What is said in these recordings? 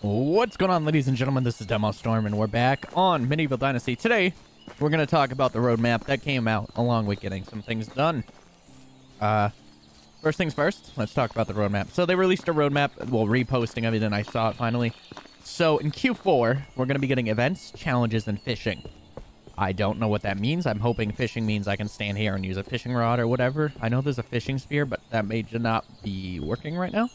What's going on, ladies and gentlemen? This is DemoStorm, and we're back on Medieval Dynasty. Today, we're going to talk about the roadmap that came out along with getting some things done. Uh, first things first, let's talk about the roadmap. So they released a roadmap, well, reposting of it, and I saw it finally. So in Q4, we're going to be getting events, challenges, and fishing. I don't know what that means. I'm hoping fishing means I can stand here and use a fishing rod or whatever. I know there's a fishing spear, but that may not be working right now.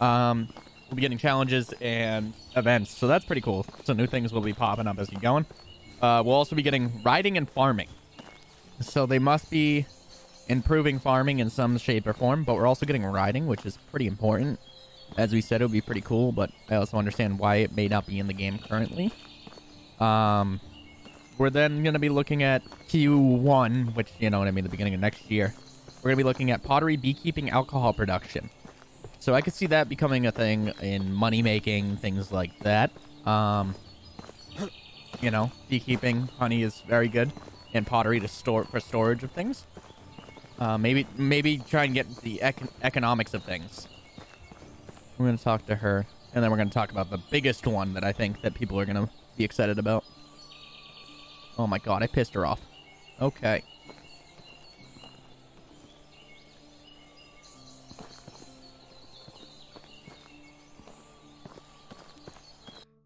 Um, we'll be getting challenges and events, so that's pretty cool. So new things will be popping up as you going. Uh, we'll also be getting riding and farming. So they must be improving farming in some shape or form, but we're also getting riding, which is pretty important. As we said, it would be pretty cool, but I also understand why it may not be in the game currently. Um, we're then going to be looking at Q1, which, you know what I mean, the beginning of next year. We're going to be looking at pottery, beekeeping, alcohol production. So I could see that becoming a thing in money making, things like that. Um, you know, beekeeping, honey is very good, and pottery to store for storage of things. Uh, maybe maybe try and get the econ economics of things. We're gonna talk to her, and then we're gonna talk about the biggest one that I think that people are gonna be excited about. Oh my god, I pissed her off. Okay.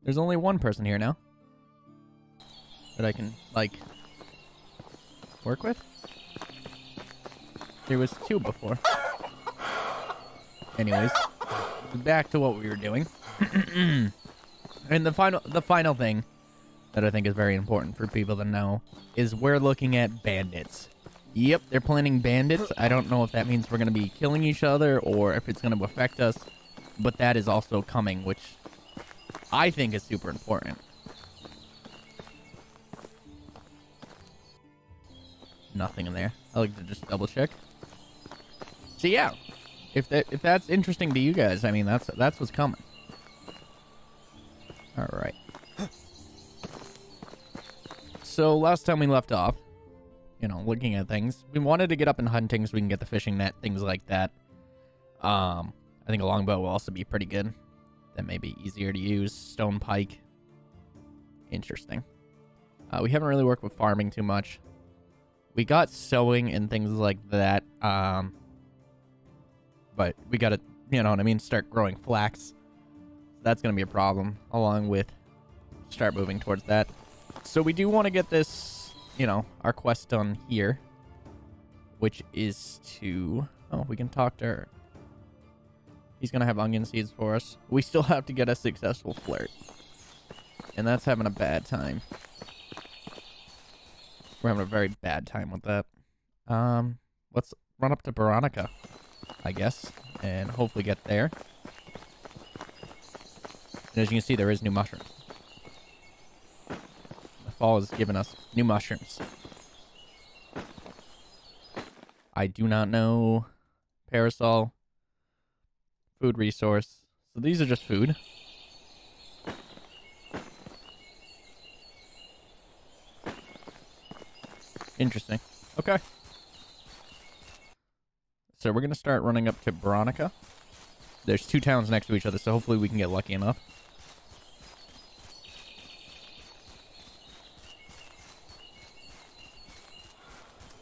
There's only one person here now. That I can, like, work with? There was two before. Anyways, back to what we were doing. and the final the final thing that I think is very important for people to know is we're looking at bandits. Yep, they're planning bandits. I don't know if that means we're going to be killing each other or if it's going to affect us, but that is also coming, which I think is super important. Nothing in there. I like to just double check. So yeah, if that if that's interesting to you guys, I mean that's that's what's coming. All right. So last time we left off, you know, looking at things, we wanted to get up and hunting so we can get the fishing net, things like that. Um, I think a longbow will also be pretty good. That may be easier to use. Stone pike. Interesting. Uh, we haven't really worked with farming too much. We got sowing and things like that. Um, but we got to, you know what I mean, start growing flax. That's going to be a problem, along with start moving towards that. So we do want to get this, you know, our quest done here, which is to... Oh, we can talk to her. He's going to have onion seeds for us. We still have to get a successful flirt. And that's having a bad time. We're having a very bad time with that. Um, let's run up to Veronica. I guess, and hopefully get there. And as you can see, there is new mushrooms. The fall has given us new mushrooms. I do not know parasol, food resource. So these are just food. Interesting. Okay. So we're going to start running up to Veronica. There's two towns next to each other, so hopefully we can get lucky enough.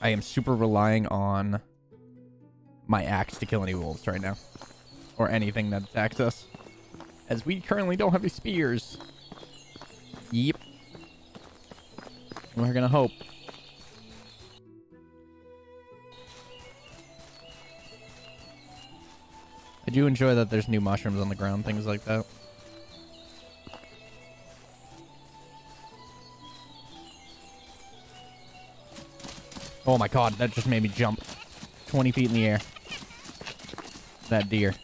I am super relying on my axe to kill any wolves right now. Or anything that attacks us. As we currently don't have any spears. Yep. We're gonna hope. I do enjoy that there's new mushrooms on the ground, things like that. Oh my god, that just made me jump 20 feet in the air. That deer.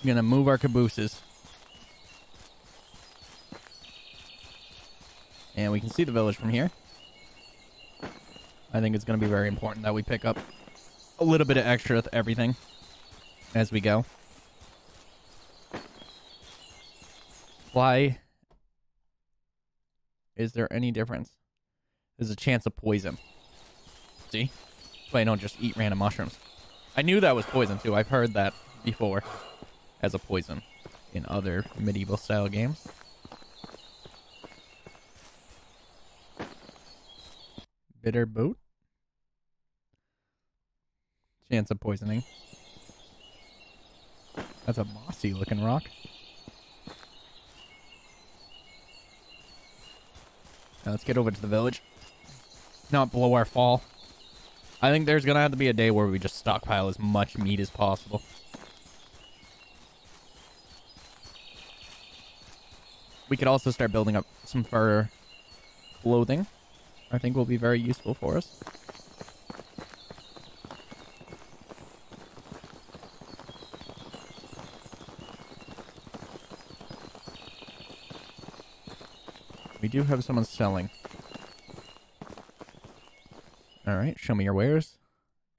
I'm gonna move our cabooses. And we can see the village from here. I think it's to be very important that we pick up a little bit of extra with everything as we go. Why is there any difference? There's a chance of poison. See? So I don't just eat random mushrooms. I knew that was poison too. I've heard that before as a poison in other medieval style games. Bitter bolete? Chance of poisoning. That's a mossy looking rock. Now let's get over to the village. Not blow our fall. I think there's gonna have to be a day where we just stockpile as much meat as possible. We could also start building up some fur clothing. I think will be very useful for us. We do have someone selling. Alright, show me your wares.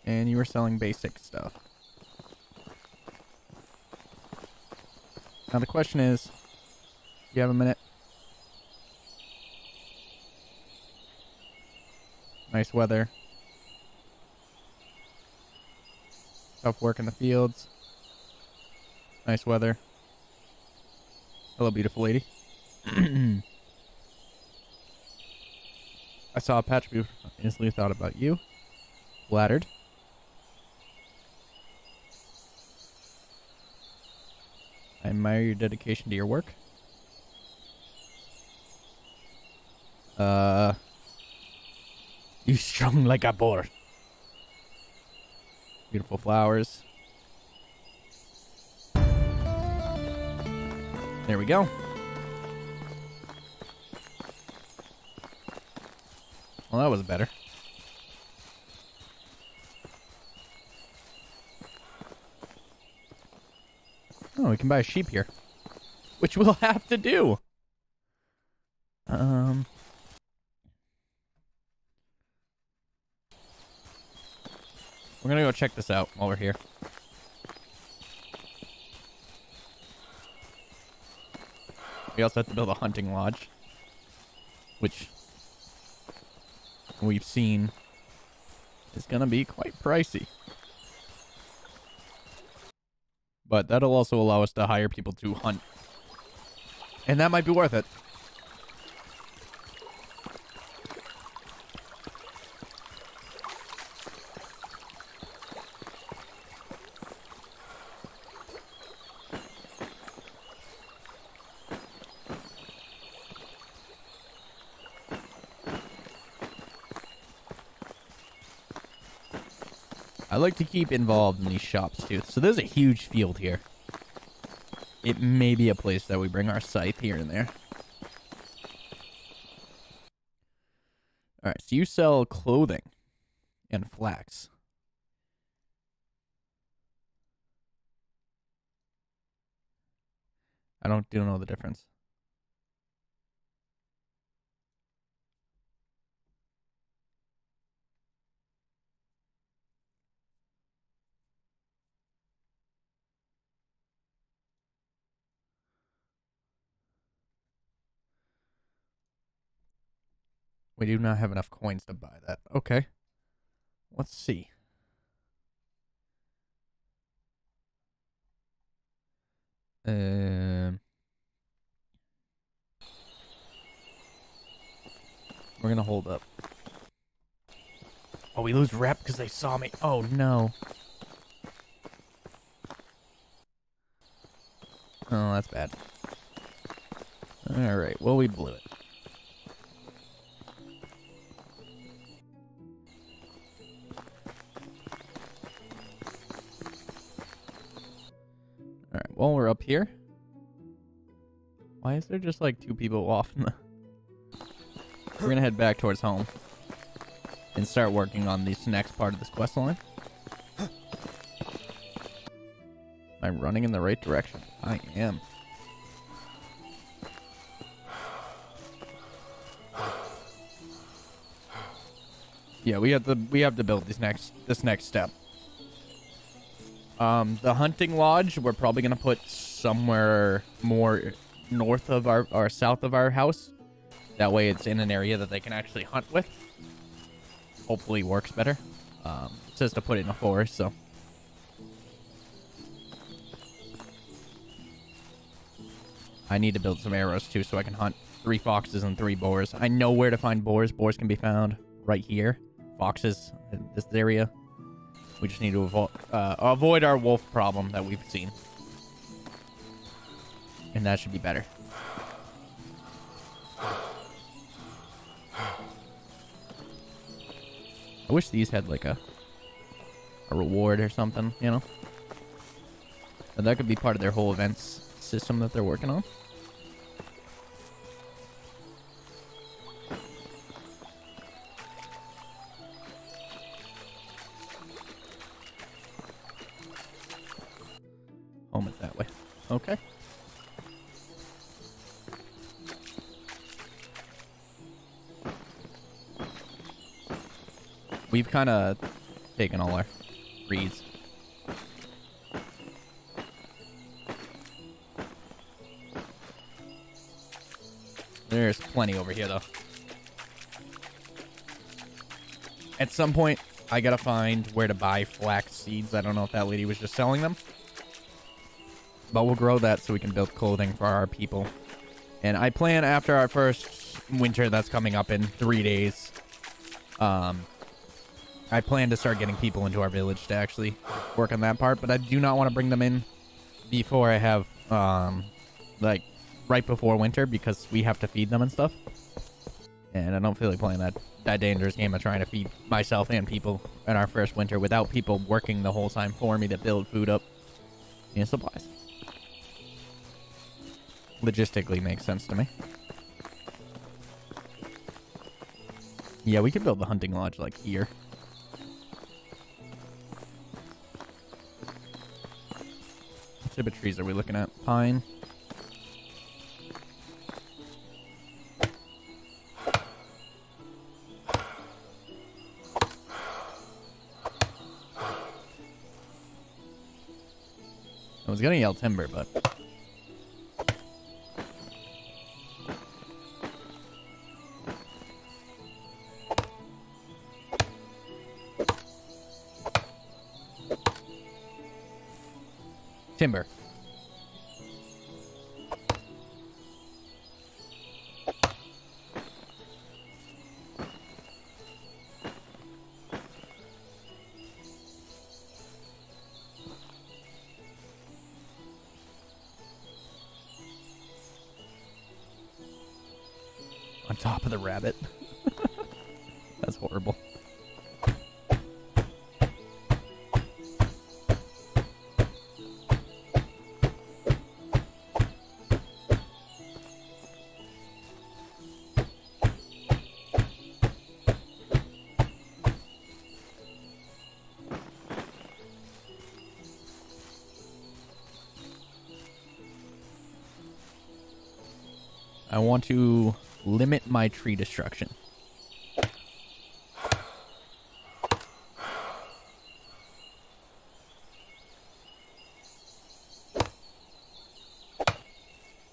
And you were selling basic stuff. Now the question is, you have a minute? Nice weather. Tough work in the fields. Nice weather. Hello, beautiful lady. I saw a patch of instantly thought about you. Flattered. I admire your dedication to your work. Uh, you strung like a boar. Beautiful flowers. There we go. Well, that was better. Oh, we can buy a sheep here. Which we'll have to do. Um... We're gonna go check this out while we're here. We also have to build a hunting lodge. Which we've seen is gonna be quite pricey. But that'll also allow us to hire people to hunt. And that might be worth it. Keep involved in these shops too. So there's a huge field here. It may be a place that we bring our scythe here and there. Alright, so you sell clothing and flax. I don't do know the difference. We do not have enough coins to buy that. Okay. Let's see. Um, we're gonna hold up. Oh, we lose rep because they saw me. Oh no. Oh, that's bad. All right. Well, we blew it. While we're up here. Why is there just like two people off in the... We're gonna head back towards home. And start working on this next part of this quest line. Am I running in the right direction? I am. Yeah, we have to we have to build this next this next step. Um, the hunting lodge, we're probably going to put somewhere more north of our, or south of our house. That way it's in an area that they can actually hunt with. hopefully works better. Um, it says to put it in a forest, so. I need to build some arrows too so I can hunt three foxes and three boars. I know where to find boars. Boars can be found right here. Foxes in this area. We just need to avo uh, avoid our wolf problem that we've seen. And that should be better. I wish these had like a a reward or something, you know? That could be part of their whole events system that they're working on. We've kind of taken all our reeds. There's plenty over here, though. At some point, I gotta find where to buy flax seeds. I don't know if that lady was just selling them. But we'll grow that so we can build clothing for our people. And I plan after our first winter that's coming up in three days. Um, I plan to start getting people into our village to actually work on that part. But I do not want to bring them in before I have, um, like, right before winter because we have to feed them and stuff. And I don't feel like playing that, that dangerous game of trying to feed myself and people in our first winter without people working the whole time for me to build food up and supplies logistically makes sense to me. Yeah, we could build the hunting lodge like here. Type of trees are we looking at? Pine. I was gonna yell timber, but Timber. On top of the rabbit. That's horrible. Want to limit my tree destruction.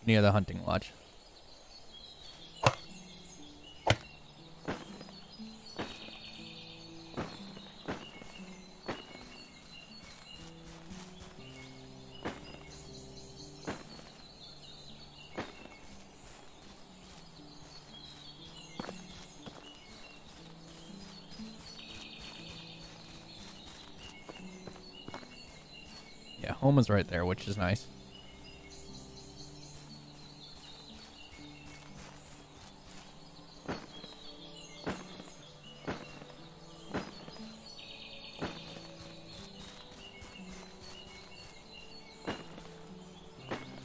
Near the hunting lodge. Home is right there, which is nice.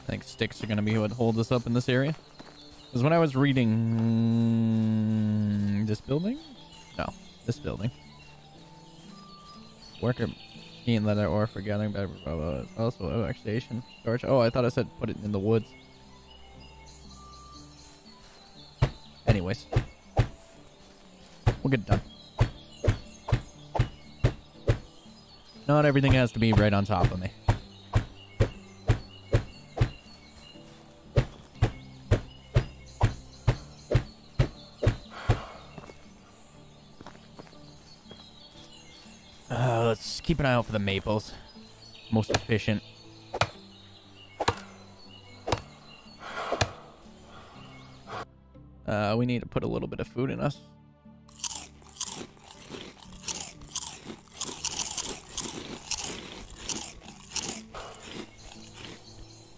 I think sticks are going to be what hold us up in this area. Because when I was reading this building, no, this building, worker being leather ore for gathering better. Blah, blah, blah. Also, oxidation storage. Oh, I thought I said put it in the woods. Anyways, we'll get it done. Not everything has to be right on top of me. Keep an eye out for the maples. Most efficient. Uh, we need to put a little bit of food in us.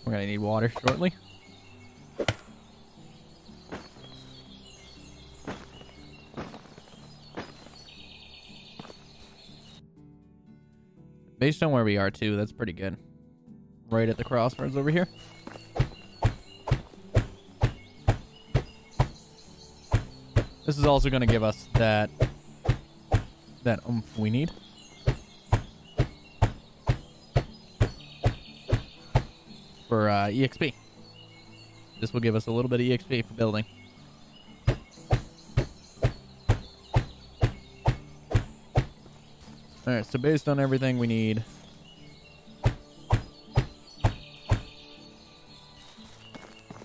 We're gonna need water shortly. Based on where we are too, that's pretty good. Right at the crossroads over here. This is also going to give us that that oomph we need. For uh, EXP. This will give us a little bit of EXP for building. Alright, so based on everything we need...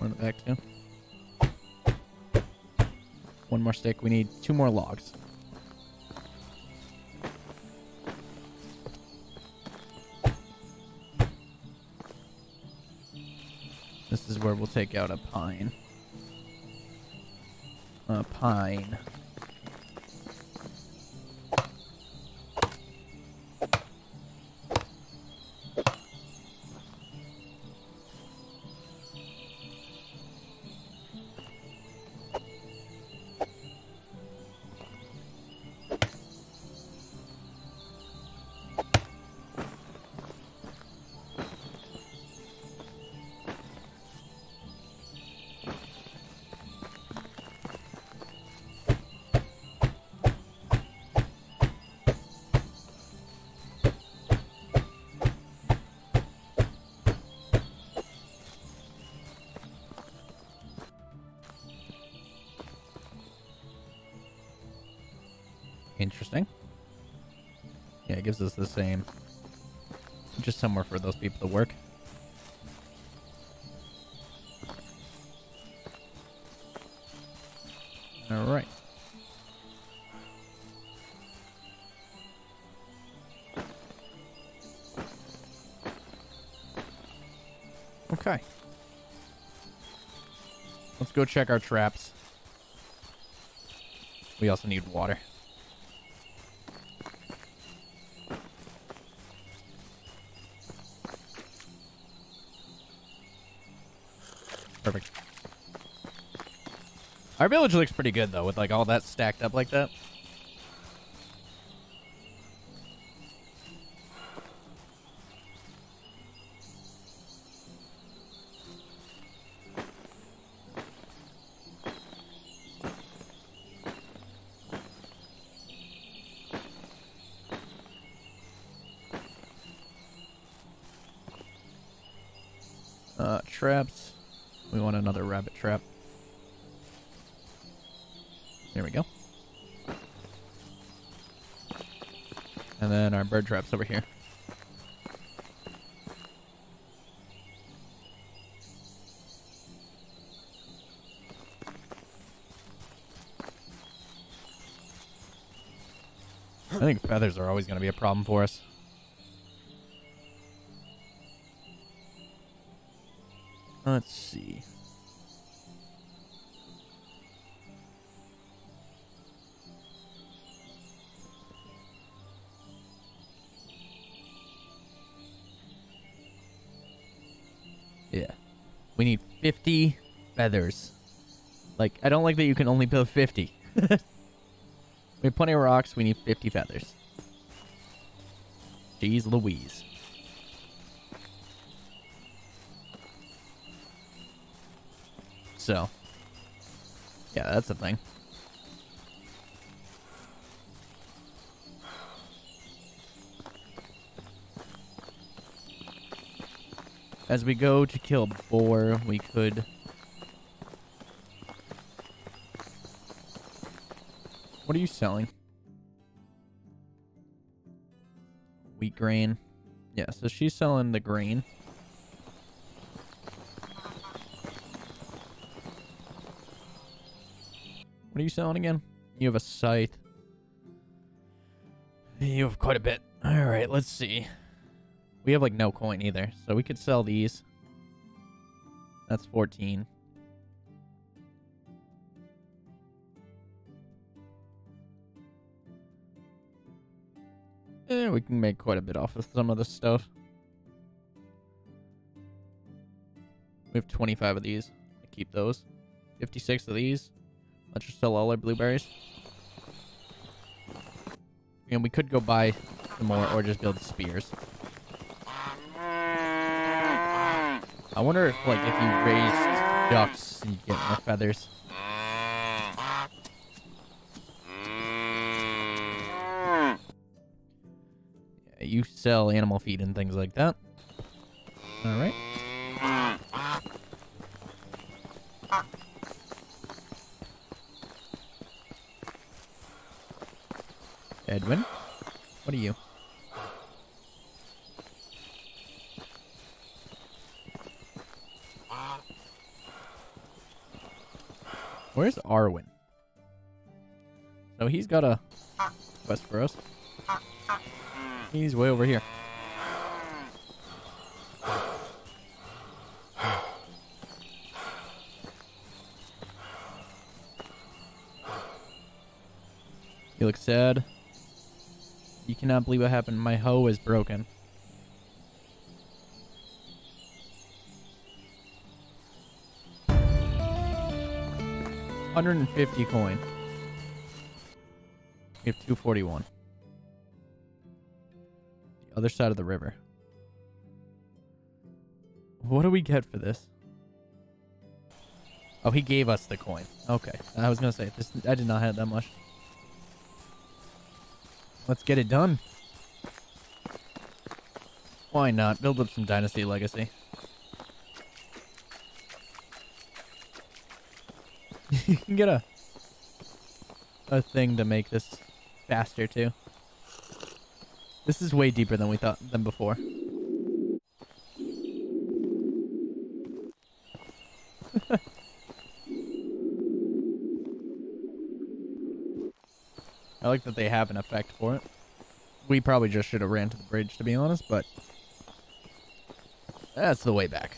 It back to. One more stick. We need two more logs. This is where we'll take out a pine. A pine. Gives us the same. Just somewhere for those people to work. All right. Okay. Let's go check our traps. We also need water. Our village looks pretty good, though, with, like, all that stacked up like that. Uh, traps. We want another rabbit trap. There we go. And then our bird traps over here. I think feathers are always going to be a problem for us. Let's see. 50 feathers. Like, I don't like that you can only build 50. we have plenty of rocks. We need 50 feathers. Jeez Louise. So, yeah, that's the thing. As we go to kill boar, we could... What are you selling? Wheat grain. Yeah, so she's selling the grain. What are you selling again? You have a scythe. You have quite a bit. All right, let's see. We have like no coin either, so we could sell these. That's 14. Eh, we can make quite a bit off of some of this stuff. We have 25 of these. keep those. 56 of these. Let's just sell all our blueberries. And we could go buy some more or just build spears. I wonder if, like, if you raised ducks, you get more feathers. Yeah, you sell animal feed and things like that. All right. Edwin, what are you? Where's Arwen? So he's got a quest for us. He's way over here. You look sad. You cannot believe what happened. My hoe is broken. Hundred and fifty coin. We have two forty one. The other side of the river. What do we get for this? Oh, he gave us the coin. Okay. I was gonna say this I did not have that much. Let's get it done. Why not? Build up some Dynasty Legacy. you can get a a thing to make this faster too. This is way deeper than we thought than before. I like that they have an effect for it. We probably just should have ran to the bridge, to be honest, but that's the way back.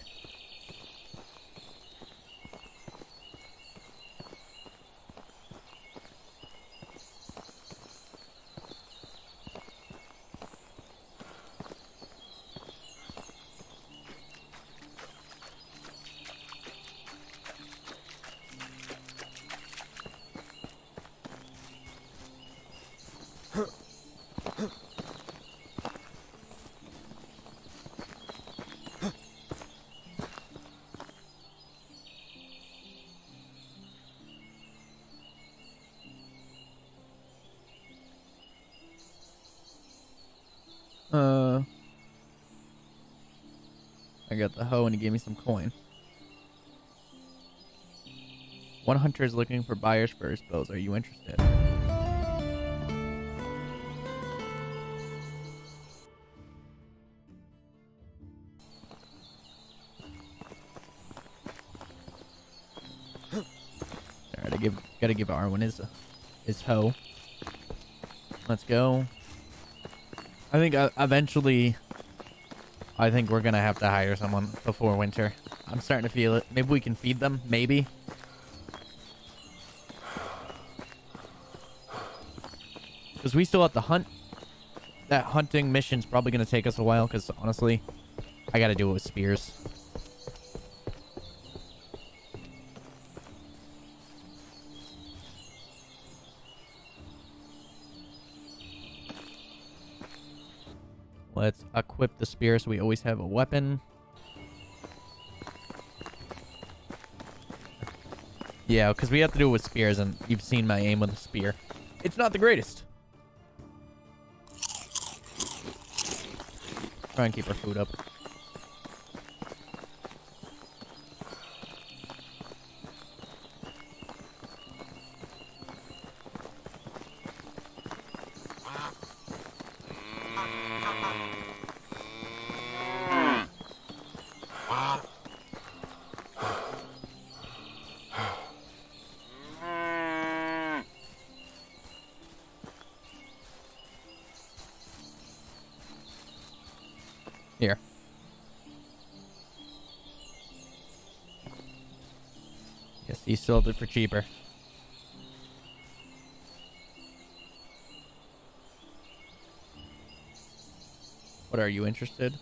Uh, I got the hoe and he gave me some coin. One hunter is looking for buyers for his bows. Are you interested? Alright, I give gotta give Arwen his his hoe. Let's go. I think uh, eventually, I think we're gonna have to hire someone before winter. I'm starting to feel it. Maybe we can feed them. Maybe. Because we still have to hunt. That hunting mission's probably gonna take us a while. Because honestly, I gotta do it with spears. Equip the spear so we always have a weapon. Yeah, because we have to do it with spears, and you've seen my aim with a spear. It's not the greatest. Try and keep our food up. Sold it for cheaper. What are you interested?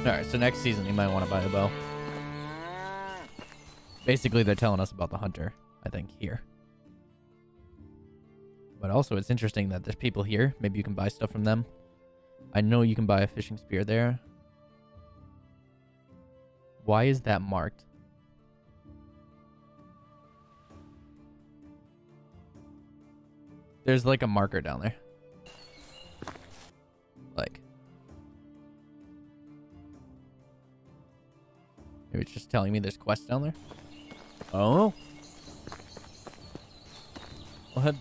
Alright, so next season you might want to buy a bow. Basically, they're telling us about the hunter, I think, here. But also, it's interesting that there's people here. Maybe you can buy stuff from them. I know you can buy a fishing spear there. Why is that marked? There's like a marker down there. Like. Maybe it's just telling me there's quests down there. Oh. We'll head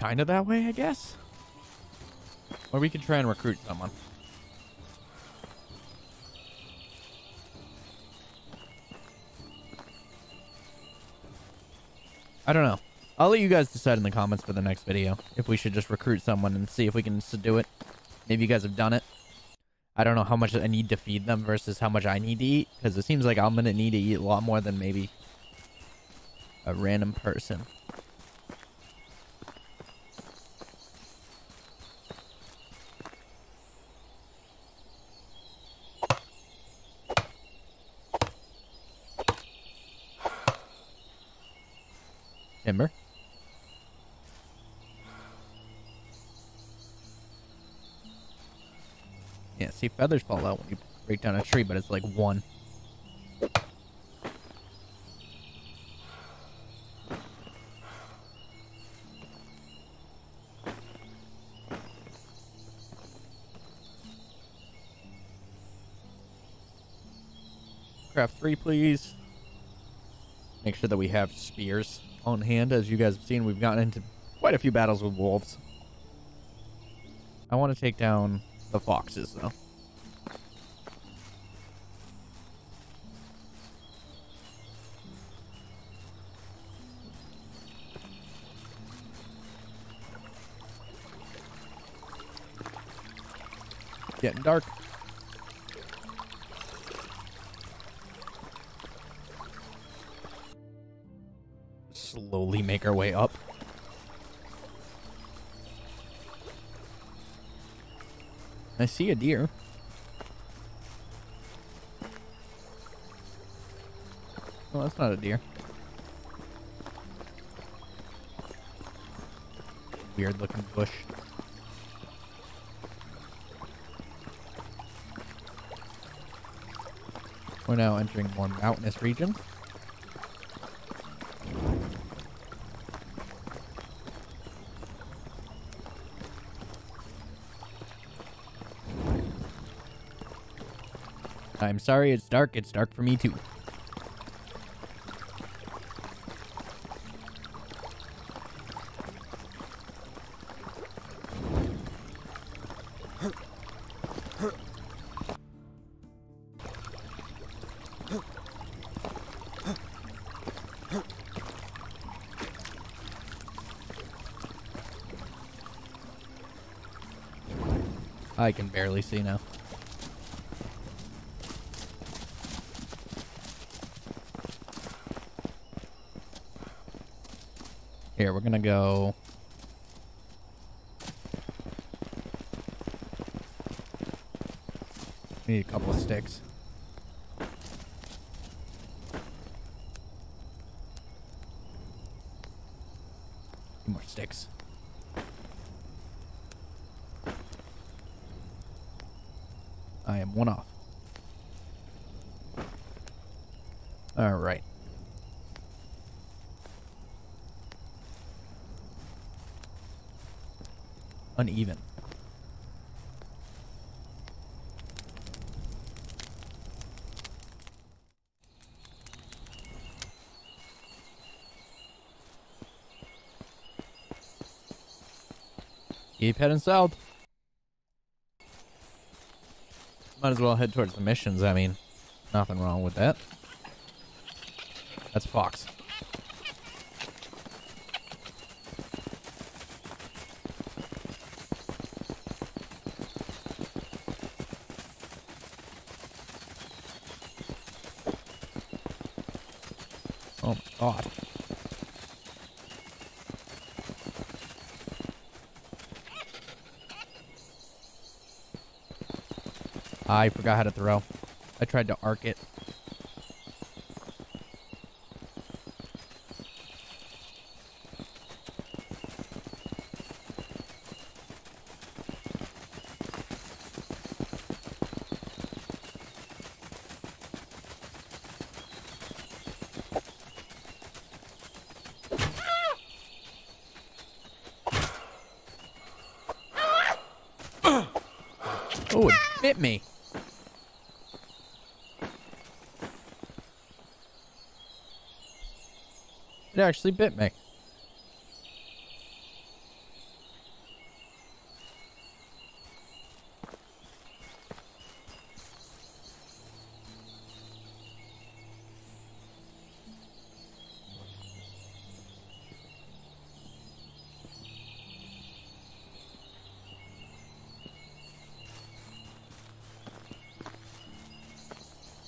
kind of that way, I guess. Or we could try and recruit someone. I don't know. I'll let you guys decide in the comments for the next video if we should just recruit someone and see if we can do it. Maybe you guys have done it. I don't know how much I need to feed them versus how much I need to eat because it seems like I'm going to need to eat a lot more than maybe a random person. Timber. Yeah, see, feathers fall out when you break down a tree, but it's like one. Craft three, please. Make sure that we have spears on hand. As you guys have seen, we've gotten into quite a few battles with wolves. I want to take down the foxes, though. Getting dark. I see a deer. Oh, that's not a deer. Weird looking bush. We're now entering more mountainous regions. I'm sorry it's dark. It's dark for me too. I can barely see now. Here, we're gonna go... Need a couple of sticks. Two more sticks. I am one off. All right. Uneven. Keep heading south. Might as well head towards the missions. I mean, nothing wrong with that. That's Fox. God. I forgot how to throw. I tried to arc it. Oh, it bit me. It actually bit me.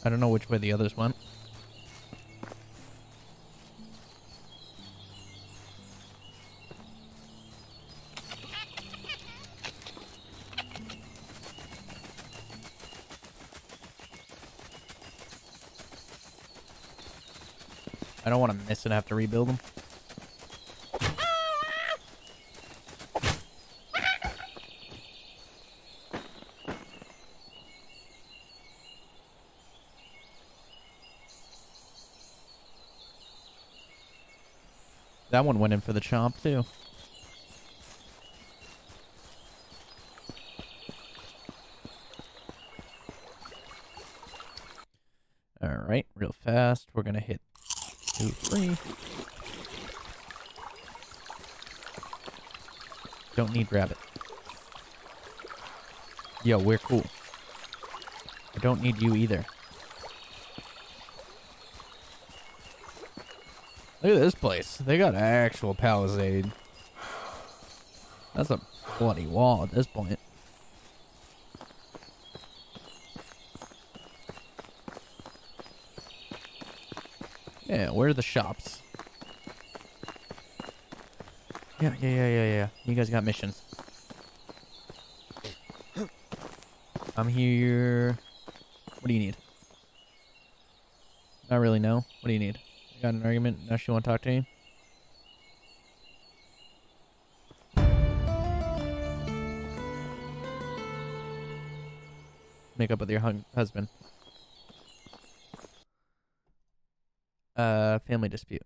I don't know which way the others went. Miss and have to rebuild them. That one went in for the chomp too. All right, real fast. We're gonna hit two, three. Don't need rabbit. Yo, we're cool. I don't need you either. Look at this place. They got actual palisade. That's a bloody wall at this point. Yeah, where are the shops? Yeah, yeah, yeah, yeah, yeah. You guys got missions. I'm here. What do you need? Not really, no. What do you need? You got an argument? Now she want to talk to you? Make up with your husband. Uh, family dispute.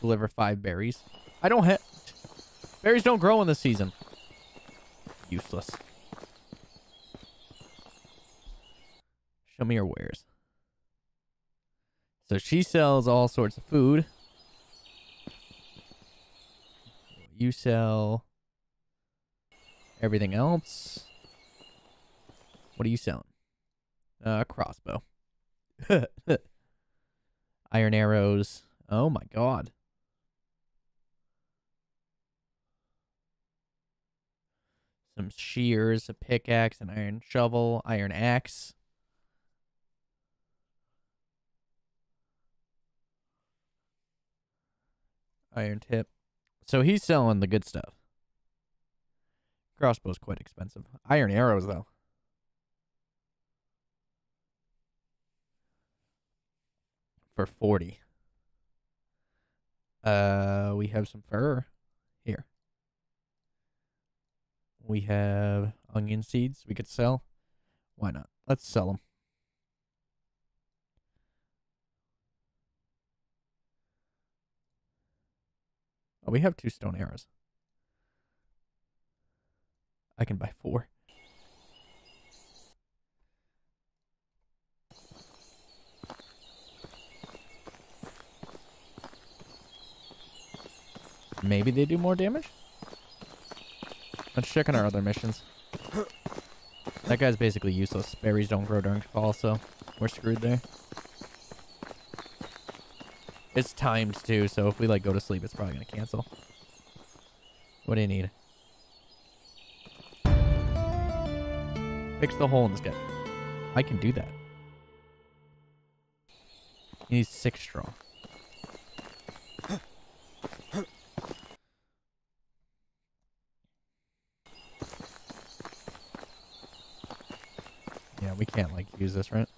Deliver five berries. I don't have... Berries don't grow in this season. Useless. Show me your wares. So she sells all sorts of food. You sell everything else. What are you selling? Uh, crossbow. Iron arrows. Oh my god. Some shears, a pickaxe, an iron shovel, iron axe. Iron tip. So he's selling the good stuff. Crossbow's quite expensive. Iron arrows, though. For 40. Uh, we have some fur here. We have onion seeds we could sell. Why not? Let's sell them. Oh, we have two stone arrows. I can buy four. Maybe they do more damage? Let's check on our other missions. That guy's basically useless. Berries don't grow during fall, so we're screwed there. It's timed too, so if we like go to sleep, it's probably gonna cancel. What do you need? Fix the hole in the sketch. I can do that. He needs six straw. Yeah, we can't like use this, right?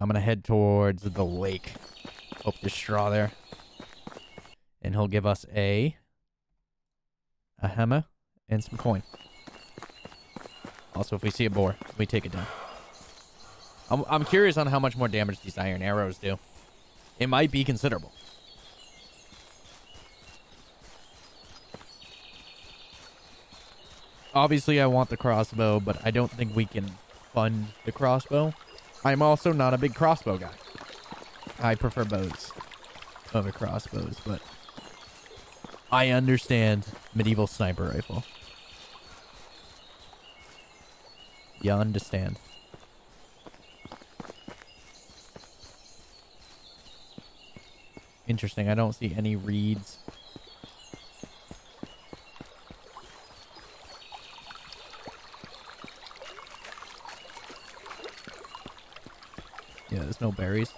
I'm gonna head towards the lake. Hope there's straw there. And he'll give us a a hammer and some coin. Also, if we see a boar, we take it down. I'm, I'm curious on how much more damage these iron arrows do. It might be considerable. Obviously, I want the crossbow, but I don't think we can fund the crossbow. I'm also not a big crossbow guy. I prefer bows over crossbows, but I understand medieval sniper rifle. You understand. Interesting. I don't see any reeds. No berries.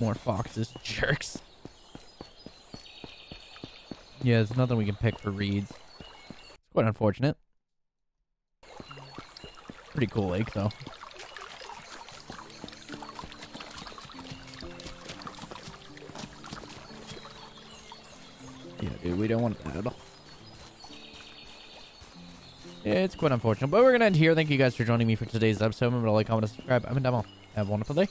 More foxes, jerks. Yeah, there's nothing we can pick for reeds. It's quite unfortunate. Pretty cool lake, though. Yeah, dude, we don't want that at all. It's quite unfortunate, but we're gonna end here. Thank you guys for joining me for today's episode. Remember to like, comment, and subscribe. I'm demo. Have a wonderful day.